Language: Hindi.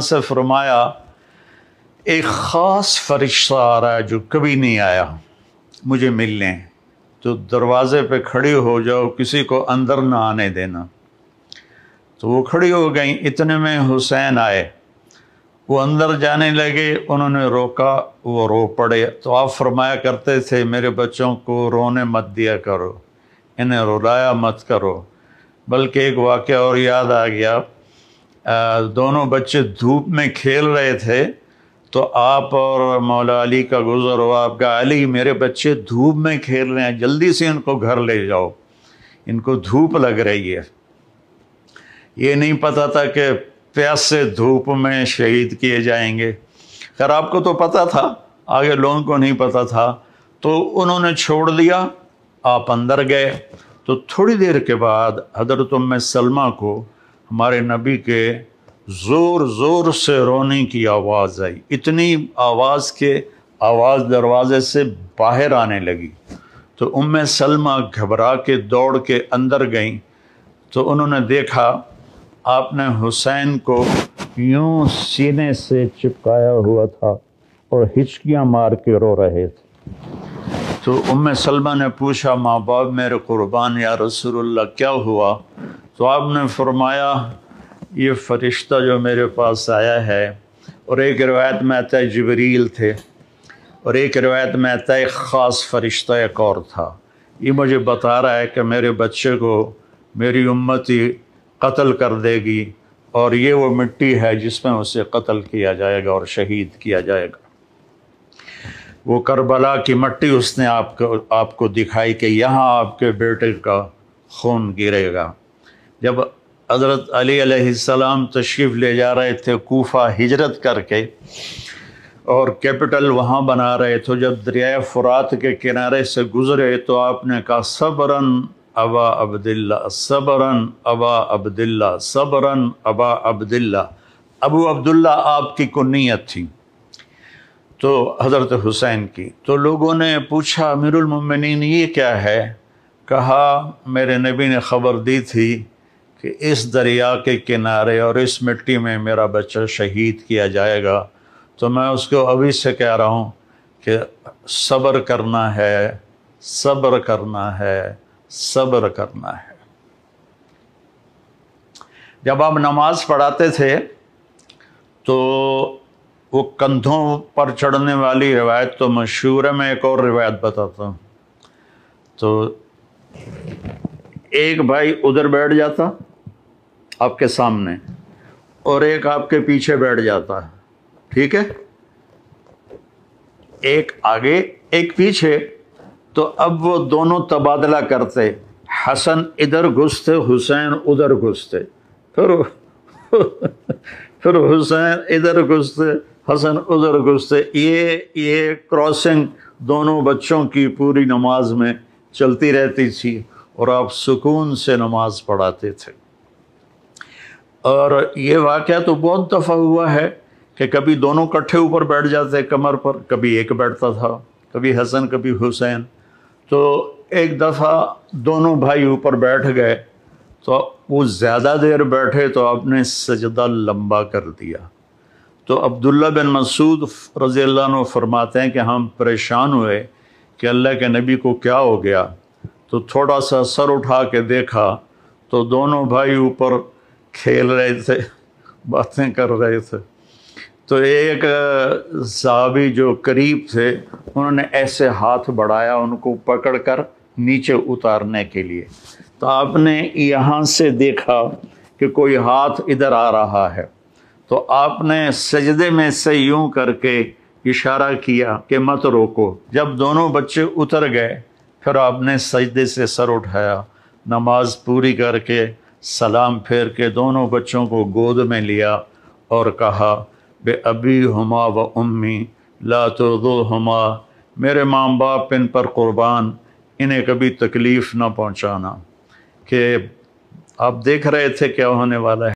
से फरमाया, एक ख़ास फरिश्ता आ रहा है जो कभी नहीं आया। मुझे मिलने। तो दरवाज़े पे खड़ी हो जाओ, किसी को अंदर ना आने देना। तो वो खड़ी हो गई। इतने में हुसैन आए। वो अंदर जाने लगे। उन्होंने रोका। वो रो पड़े। तो आप फरमाया करते थे, मेरे बच्चों को रोने मत दिया करो। इन्हें रुलाया मत करो। बल्कि एक वाक़ और याद आ गया। दोनों बच्चे धूप में खेल रहे थे तो आप और मौला अली का गुजर हुआ आपका अली, मेरे बच्चे धूप में खेल रहे हैं, जल्दी से इनको घर ले जाओ। इनको धूप लग रही है। ये नहीं पता था कि प्यास धूप में शहीद किए जाएँगे। खैर, आपको तो पता था, आगे लोगों को नहीं पता था। तो उन्होंने छोड़ दिया, आप अंदर गए। तो थोड़ी देर के बाद हज़रत सलमा को हमारे नबी के ज़ोर ज़ोर से रोने की आवाज़ आई। इतनी आवाज़ के आवाज़ दरवाज़े से बाहर आने लगी। तो उम्म सलमा घबरा के दौड़ के अंदर गईं। तो उन्होंने देखा, आपने हुसैन को यूँ सीने से चिपकाया हुआ था और हिचकियाँ मार के रो रहे थे। तो उम्म सलमा ने पूछा, माँ बाप, मेरे कुर्बान या रसूलुल्लाह, क्या हुआ? तो आपने फरमाया, ये फ़रिश्ता जो मेरे पास आया है, और एक रवायत में आता है जबरील थे, और एक रवायत में आता है ख़ास फ़रिश्ता एक और था। ये मुझे बता रहा है कि मेरे बच्चे को मेरी उम्मत ही कत्ल कर देगी, और ये वो मिट्टी है जिसमें उसे कत्ल किया जाएगा और शहीद किया जाएगा। वो करबला की मट्टी उसने आपको आपको दिखाई कि यहाँ आपके बेटे का खून गिरेगा। जब हज़रत अली सलाम तशरीफ़ ले जा रहे थे कोफा हिजरत करके और कैपिटल वहाँ बना रहे थे, जब दरिया फ़ुरात के किनारे से गुज़रे तो आपने कहा, सबरन अबा अब्दुल्ला, सबरन अबा अब्दुल्ला, सबरन अबा अब्दुल्ला। अबू अब्दुल्ला आपकी कुन्नीत थी। तो हज़रत हुसैन की तो लोगों ने पूछा अमीरुलमिन ये क्या है? कहा, मेरे नबी ने ख़बर दी थी कि इस दरिया के किनारे और इस मिट्टी में मेरा बच्चा शहीद किया जाएगा। तो मैं उसको अभी से कह रहा हूँ कि सब्र करना है, सब्र करना है, सब्र करना है। जब आप नमाज़ पढ़ाते थे तो वो कंधों पर चढ़ने वाली रिवायत तो मशहूर है, मैं एक और रिवायत बताता हूँ। तो एक भाई उधर बैठ जाता आपके सामने और एक आपके पीछे बैठ जाता है। ठीक है? एक आगे, एक पीछे। तो अब वो दोनों तबादला करते। हसन इधर घुसते, हुसैन उधर घुसते। फिर फिर हुसैन इधर घुसते, हसन उधर घुसते। ये ये क्रॉसिंग दोनों बच्चों की पूरी नमाज़ में चलती रहती थी और आप सुकून से नमाज़ पढ़ाते थे। और ये वाक़ तो बहुत दफ़ा हुआ है कि कभी दोनों कट्ठे ऊपर बैठ जाते कमर पर, कभी एक बैठता था, कभी हसन, कभी हुसैन। तो एक दफ़ा दोनों भाई ऊपर बैठ गए तो वो ज़्यादा देर बैठे तो आपने सजदा लंबा कर दिया। तो अब्दुल्ला बिन मसूद रज़ी अल्लाह फरमाते हैं कि हम परेशान हुए कि अल्लाह के नबी को क्या हो गया। तो थोड़ा सा सर उठा के देखा तो दोनों भाई ऊपर खेल रहे थे, बातें कर रहे थे। तो एक साहबी जो करीब थे, उन्होंने ऐसे हाथ बढ़ाया उनको पकड़कर नीचे उतारने के लिए। तो आपने यहाँ से देखा कि कोई हाथ इधर आ रहा है। तो आपने सजदे में से यूँ करके इशारा किया कि मत रोको। जब दोनों बच्चे उतर गए, फिर आपने सजदे से सर उठाया, नमाज़ पूरी करके सलाम फेर के दोनों बच्चों को गोद में लिया और कहा, बे अबी हमा व उम्मी, ला तो हमा, मेरे माम बाप इन पर क़ुरबान, इन्हें कभी तकलीफ़ ना पहुँचाना। कि आप देख रहे थे क्या होने वाला है?